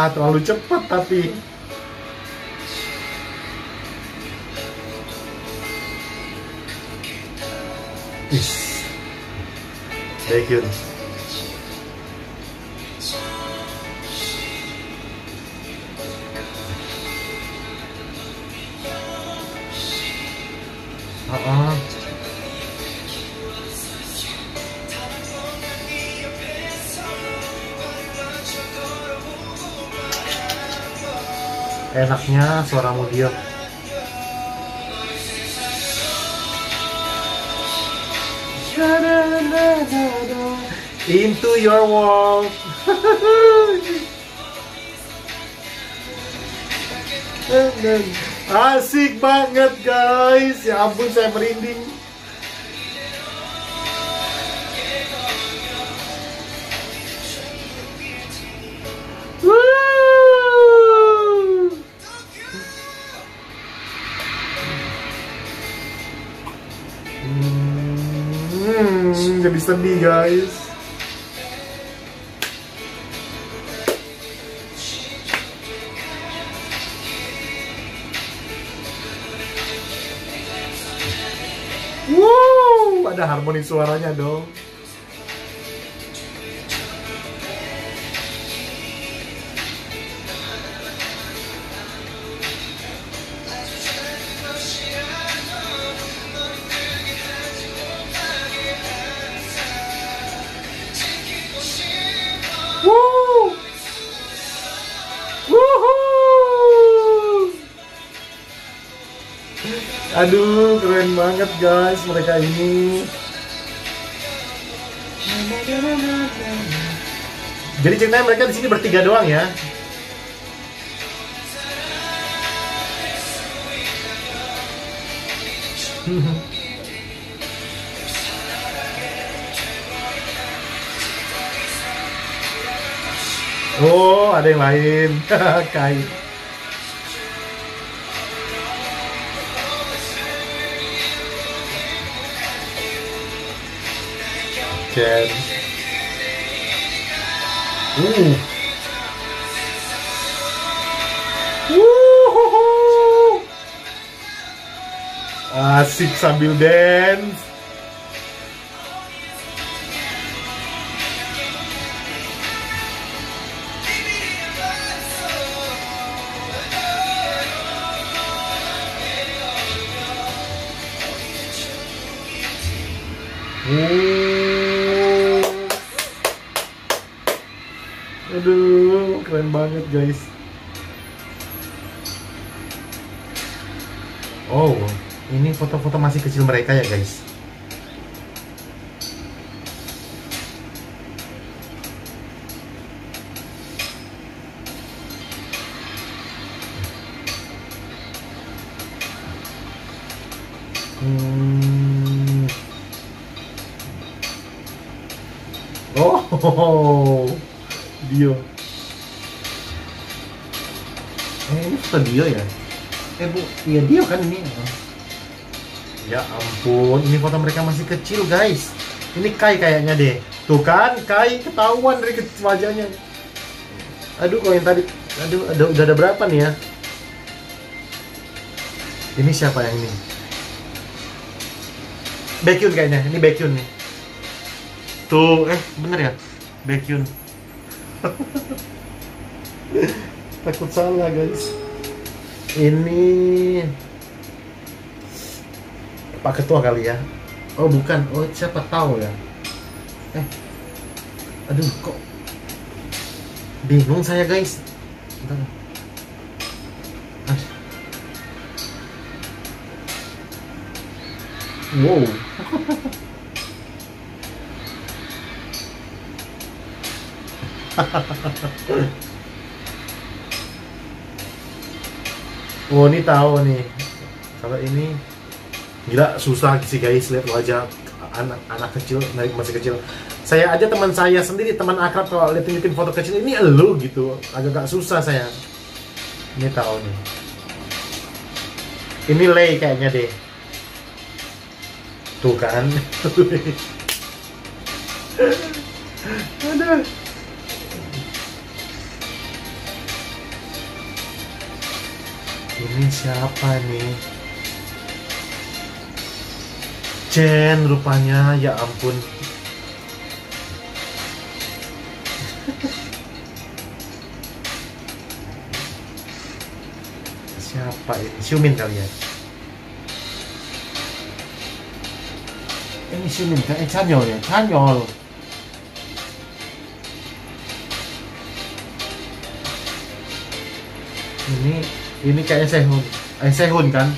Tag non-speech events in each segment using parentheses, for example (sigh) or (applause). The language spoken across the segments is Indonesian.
Wah, terlalu cepat tapi. Baekhyun. Uh-uh. Enaknya suara dia. Into your world. (laughs) Asik banget guys. Ya ampun saya merinding. Sedih guys. Wow, ada harmoni suaranya dong. Aduh, keren banget guys mereka ini. Jadi ceritanya mereka di sini bertiga doang ya. (laughs) Oh, ada yang lain. (laughs) Kai. Chen. Uh. Wuhuhu. Asik sambil dance. Oh. Keren banget guys. Oh, ini foto-foto masih kecil mereka ya guys. Hmm. Oh, (laughs) Dio. Foto Dio ya? Eh bu, iya Dio kan ini. Ya ampun, ini foto mereka masih kecil guys. Ini Kai kayaknya deh. Tuh kan, Kai ketahuan dari wajahnya. Aduh, kalau yang tadi, aduh, ada, udah ada berapa nih ya? Ini siapa yang ini? Baekhyun kayaknya, ini Baekhyun nih. Tuh, eh bener ya? Baekhyun. (laughs) Takut salah guys. Ini Pak Ketua kali ya? Oh bukan, oh siapa tahu ya? Eh, aduh kok bingung saya guys. Bentar. Aduh. Wow. (laughs) Oh ini tahu nih. Kalau ini gila susah sih guys lihat wajah anak anak kecil dari masih kecil. Saya aja teman saya sendiri teman akrab kalau lihat liatin foto kecil ini elu gitu agak-agak susah saya. Ini tahu nih. Ini Lay kayaknya deh. Tuh kan. (laughs) Aduh. Ini siapa nih? Chen rupanya, ya ampun. (laughs) siapa ini? Xiumin kali ya? Ini Xiumin kan? Eh, Chanyol ya? Chanyol. Ini ini kayaknya Sehun. Eh, Sehun kan?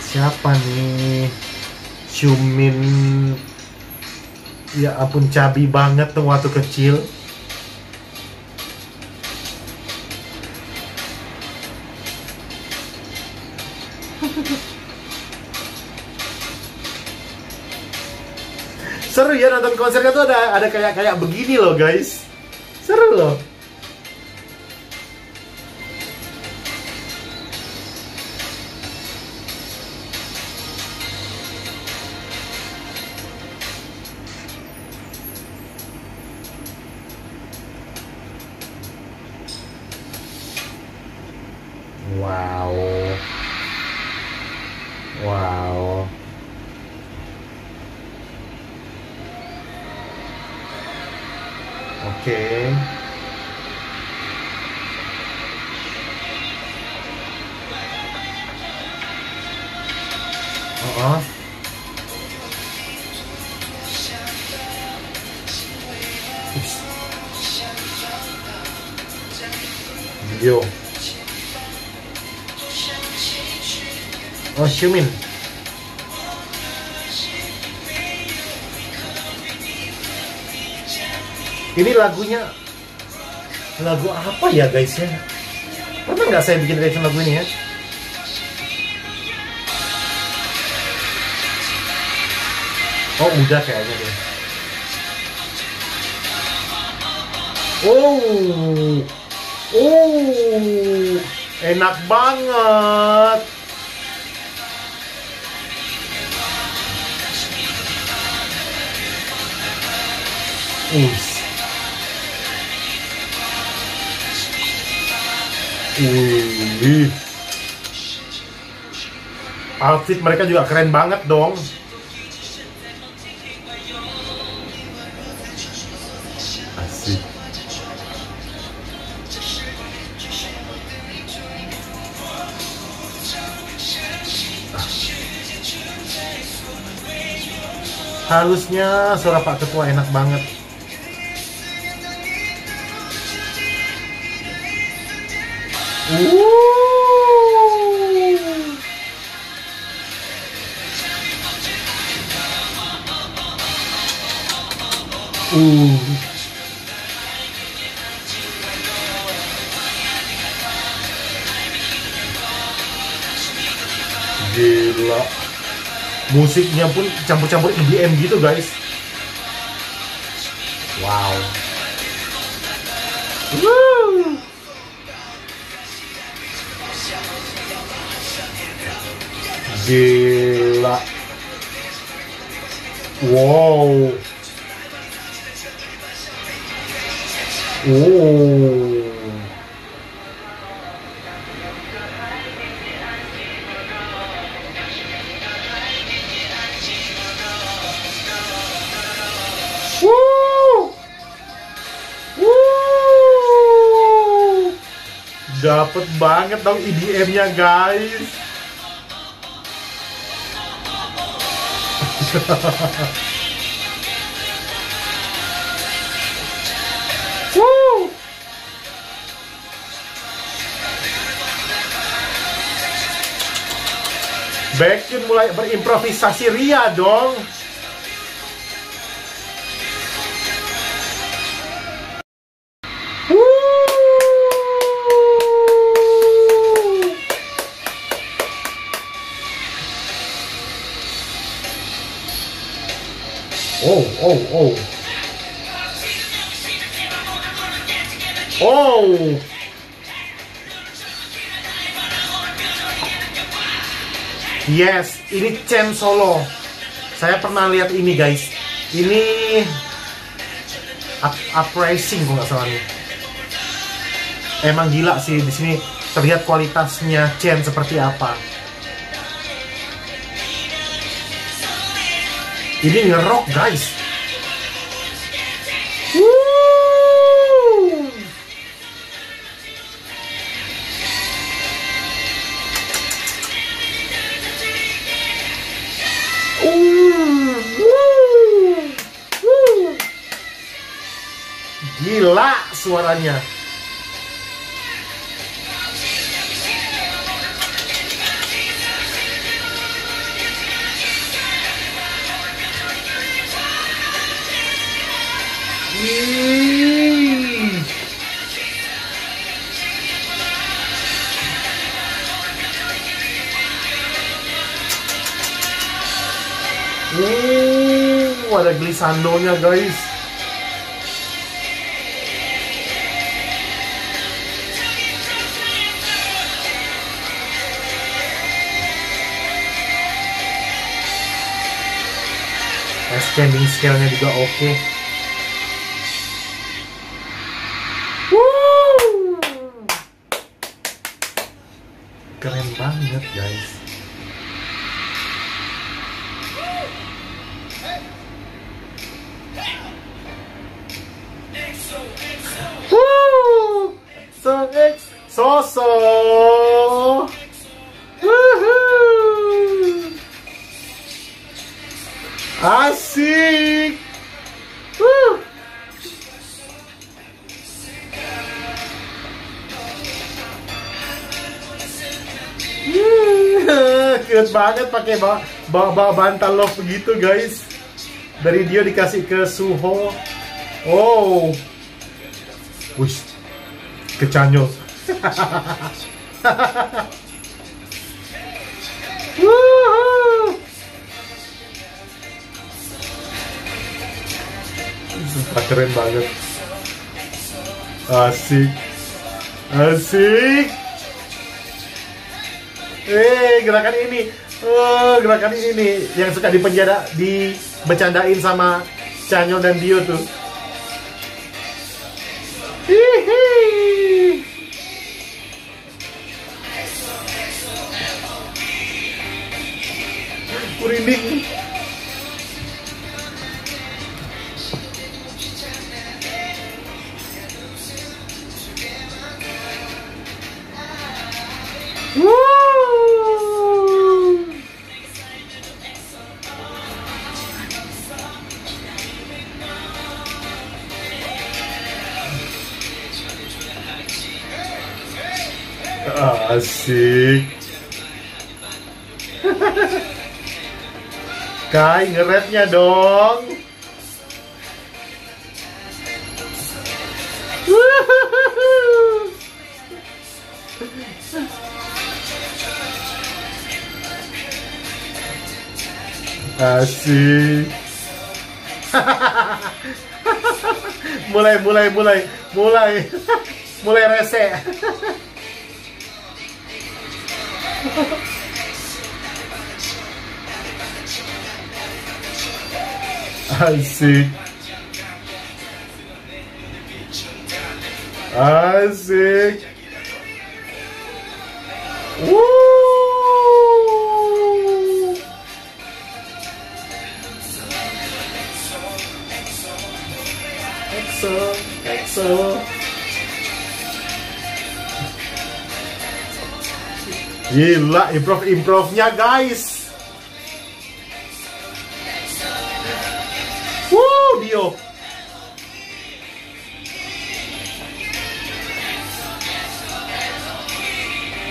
Siapa nih? Xiumin Ya ampun cabi banget tuh waktu kecil Ya nonton konsernya tuh ada ada kayak kayak begini loh guys. Seru loh. Wow. Oke. Oh, oh. Ups. Video. Oh, Xiumin. Ini lagunya lagu apa ya guys ya? Pernah nggak saya bikin reaction lagu ini ya? Oh udah kayaknya deh. Oh, oh, enak banget. Us. Wih. Outfit mereka juga keren banget dong. Asik. Halusnya suara Pak Ketua enak banget. Uh. Gila. Musiknya pun campur-campur EDM gitu, guys. Wow. Woo. Gila. Wow. Woo. Dapet banget dong EDM-nya guys. Woo. Mulai berimprovisasi ria dong. Yes, ini Chen Solo. Saya pernah lihat ini guys. Ini up, uprising kok nggak salah nih. Emang gila sih di sini terlihat kualitasnya Chen seperti apa. Ini ngerok guys. Suaranya. Ih. Uh, ada glisandonya guys. Standing scale-nya juga oke. Woo! Keren banget guys. Woo! So so so. Asik. Woo! Hmm, (laughs) Cute banget pakai bawa, bawa, bawa bantal love begitu guys. Dari dia dikasih ke Suho. Oh. Wih. Kecanyol. (laughs) keren banget. Asik. Asik. Eh, gerakan ini. Oh, gerakan ini nih yang suka dipenjara di bercandain sama Canyol dan Dio tuh. Hihi. Merinding. Asik. Kai ngerapnya dong. Asik. (laughs) mulai, mulai, mulai, mulai, (laughs) mulai rese. (laughs) Asik. Asik. Woo! EXO, EXO. Gila, improv-improvnya guys. Wuh, Dio.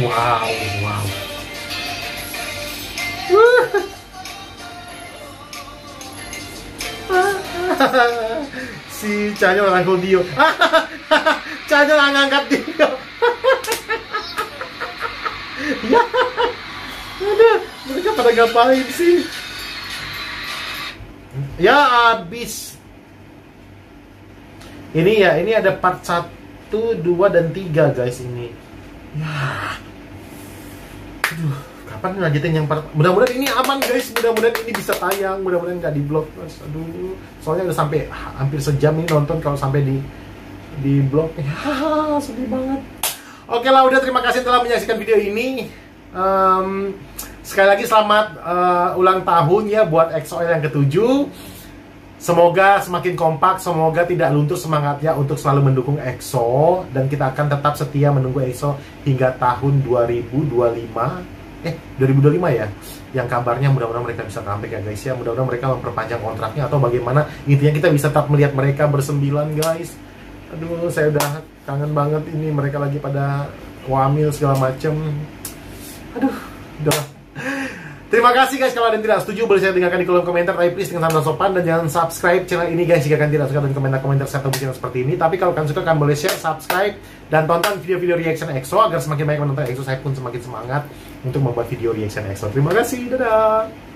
Wow, wow. (laughs) si Chanyo rangkul Dio. (laughs) Chanyo nggak ngangkat Dio. ya. Ada, mereka pada ngapain sih? Ya habis. Ini ya, ini ada part 1, 2 dan 3 guys ini. Ya. Aduh, kapan lanjutin yang part mudah-mudahan ini aman guys mudah-mudahan ini bisa tayang mudah-mudahan nggak di blok guys aduh soalnya udah sampai hampir sejam ini nonton kalau sampai di di blok hahaha (laughs) sedih banget oke lah udah terima kasih telah menyaksikan video ini um, sekali lagi selamat uh, ulang tahun ya buat XOL yang ketujuh. Semoga semakin kompak, semoga tidak luntur semangatnya untuk selalu mendukung EXO dan kita akan tetap setia menunggu EXO hingga tahun 2025 eh 2025 ya yang kabarnya mudah-mudahan mereka bisa comeback ya guys ya. Mudah-mudahan mereka memperpanjang kontraknya atau bagaimana intinya kita bisa tetap melihat mereka bersembilan guys. Aduh saya udah kangen banget ini mereka lagi pada wamil segala macem aduh. Udah. Terima kasih guys. Kalau ada yang tidak setuju boleh saya tinggalkan di kolom komentar. Tapi please dengan santai sopan dan jangan subscribe channel ini guys. Jika kalian tidak suka dan komentar-komentar saya tahu channel seperti ini. Tapi kalau kalian suka kalian boleh share, subscribe dan tonton video-video reaction EXO agar semakin banyak menonton EXO. Saya pun semakin semangat untuk membuat video reaction EXO. Terima kasih, dadah.